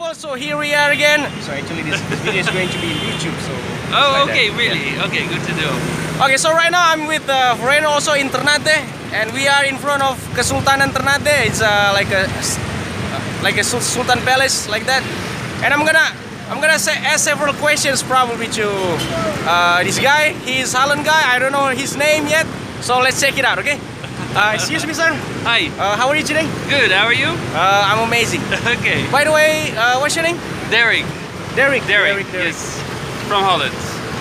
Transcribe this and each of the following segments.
people, so here we are again. So actually this, this video is going to be in YouTube, so... Oh, like that. okay, Yeah. really? Okay, good to know. Okay, so right now I'm with uh, friend also in Ternate, and we are in front of Kesultanan Ternate. It's uh, like a uh, like a Sultan Palace, like that. And I'm gonna I'm gonna say, ask several questions probably to uh, this guy. He's Holland guy. I don't know his name yet, so let's check it out. Okay. Uh, excuse me, sir. Hi, Uh, how are you today? good, how are you? Uh, I'm amazing. okay. By the way, uh, what's your name? Derk, Derek. Derek, yes. From Holland,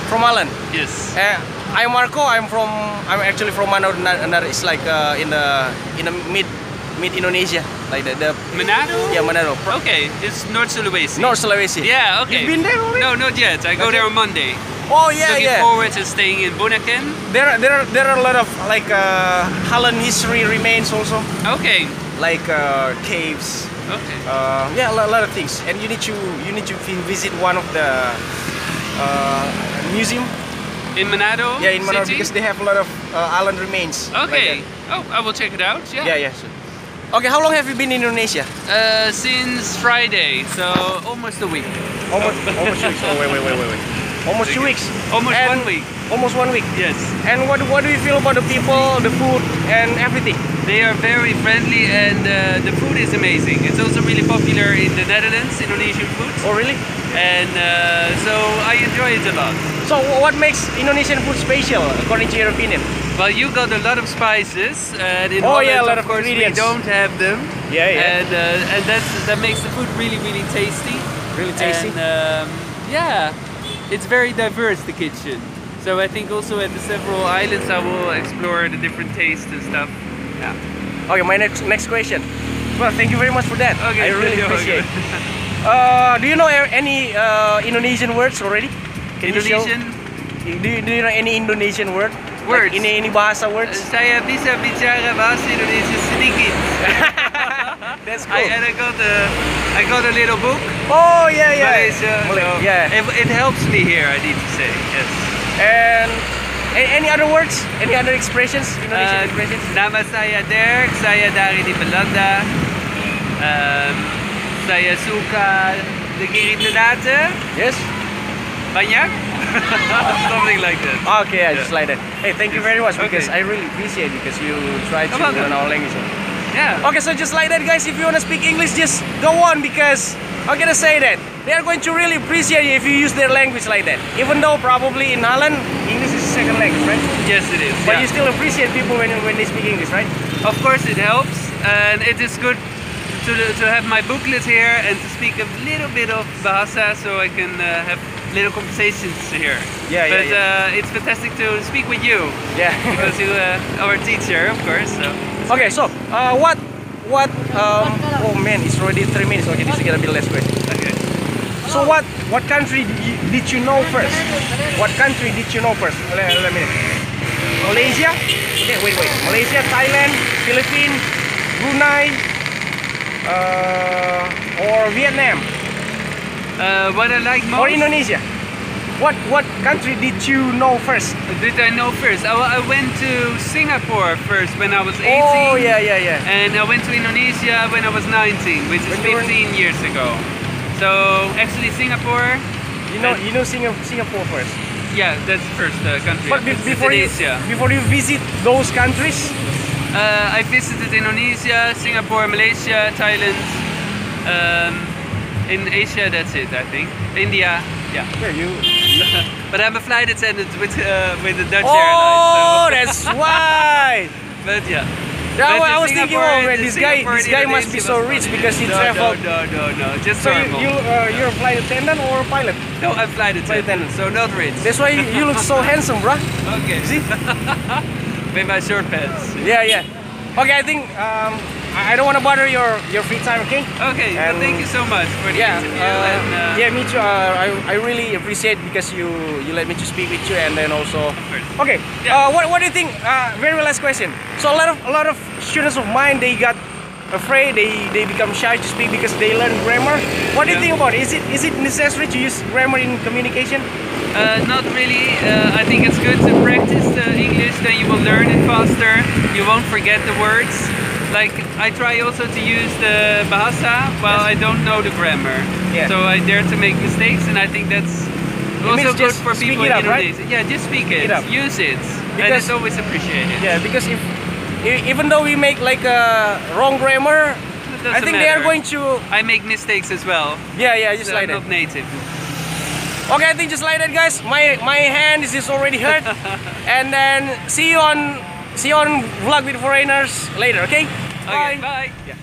From Holland. yes. Uh, I'm Marco. I'm from. I'm actually from Manado. Manado is like uh, in the in the mid mid Indonesia, like the, the Manado? yeah Manado, Okay, it's North Sulawesi. North Sulawesi. Yeah, okay. You've been there already? No, not yet. I go Not there on Monday. Oh yeah, Looking yeah. forward to staying in Bunaken. There are there are there are a lot of like uh, Holland history remains also, Okay, like uh, caves. okay. Uh, yeah, a lot, a lot of things, and you need to you need to visit one of the uh, museum. In Manado? Yeah, in Manado city? because they have a lot of uh, island remains. Okay. that. oh, I will check it out. Yeah. Yeah, yeah. sure. Okay, how long have you been in Indonesia? Uh, since Friday, so almost a week. Almost, almost two weeks. Oh, wait, wait, wait, wait, wait. Almost two weeks. Almost And- one week. Almost one week. Yes. And what what do you feel about the people, the food, and everything? They are very friendly and uh, the food is amazing. It's also really popular in the Netherlands, Indonesian food. Oh, really? And uh, so I enjoy it a lot. So, what makes Indonesian food special, according to your opinion? Well, you got a lot of spices, and in Oh, Holland, yeah, a lot of of course, we don't have them. Yeah, yeah. And uh, and that's that makes the food really really tasty. Really tasty. And um, yeah, it's very diverse the kitchen. So I think also at the several islands I will explore the different tastes and stuff. Yeah. Okay, my next next question. Well, thank you very much for that. Okay, I really appreciate. Uh, do you know any uh, Indonesian words already? Can you show- Indonesian. Do you, do you know any Indonesian word? Words. Like ini ini bahasa words? Saya bisa bicara bahasa Indonesia sedikit. That's cool. I, and I got a, I got a little book. oh yeah, yeah. Malaysia. Malay- so yeah. It, it helps me here, I need to say. Yes. And any other words? Any other expressions? Indonesian Uh, expressions? nama saya Derk, saya dari di Belanda. Um, saya suka negeri Ternate. Yes. Banyak? Something like that. Okay, yeah, just like that. Hey, thank you very much because Okay. I really appreciate it because you try to learn our language. Yeah. Okay, so just like that, guys. If you wanna speak English, just go on because I'm gonna say that they are going to really appreciate you if you use their language like that. Even though probably in Holland English is second language, right? Yes, it is. But yeah. you still appreciate people when when they speak English, right? Of course, it helps, and it is good to, to have my booklet here and to speak a little bit of Bahasa so I can uh, have little conversations here. Yeah, yeah, but yeah. Uh, it's fantastic to speak with you Yeah. because you uh, our teacher, of course. So. okay, so uh, what what um, oh man, it's already three minutes. Okay, this is gonna be the last question. Okay. So what what country did you, did you know first? What country did you know first? Let, let me. Malaysia. Okay, wait, wait. Malaysia, Thailand, Philippines, Brunei, uh, or Vietnam, Uh, what I like most. or Indonesia. What what country did you know first? Did I know first? I, I went to Singapore first when I was 18. Oh yeah, yeah, yeah. And I went to Indonesia when I was 19, which is When you were- 15 years ago. So actually Singapore, You know you know Singapore first. yeah, that's first uh, country. But be- before you before you visit those countries, Uh, I visited Indonesia, Singapore, Malaysia, Thailand. Um, in Asia, that's it, I think. India, yeah. yeah, you. But I'm a flight attendant with uh, with the Dutch Oh, airlines. that's why. But yeah. Yeah, But I was thinking, Singapore- oh man, this guy, this guy must be so rich because he no, traveled. No, no, no, no, just So you, normal. you uh, you're a flight attendant or a pilot? no, I'm a flight attendant, attendant. so not rich. That's why you, you look so handsome, bruh. Okay. See? With my short pants. Yeah, yeah. Okay, I think um, I don't want to bother your your free time, okay? Okay, well, And- thank you so much for the Yeah, interview. uh, and, uh, yeah, me too. Uh, I, I really appreciate because you you let me to speak with you and then also. Okay. Yeah. Uh, what what do you think? Uh, very last question. So a lot of a lot of students of mine they got afraid they they become shy to speak because they learn grammar. What do you Yeah. think about it? Is it is it necessary to use grammar in communication? Uh, not really. Uh, I think it's good to practice the English, then you will learn it faster. You won't forget the words. Like I try also to use the Bahasa while I don't know the grammar. Yeah. So I dare to make mistakes, and I think that's also good just for people in up, right? Yeah, just speak it, it up. use it, and Because- it's always appreciated. Yeah, because if even though we make like a wrong grammar, I think they are going to. I make mistakes as well. Yeah, yeah, just so like I'm that. not native. Okay, I think just like that, guys. My my hand is just already hurt, and then see you on see you on vlog with foreigners later. Okay. Okay, bye. Yeah.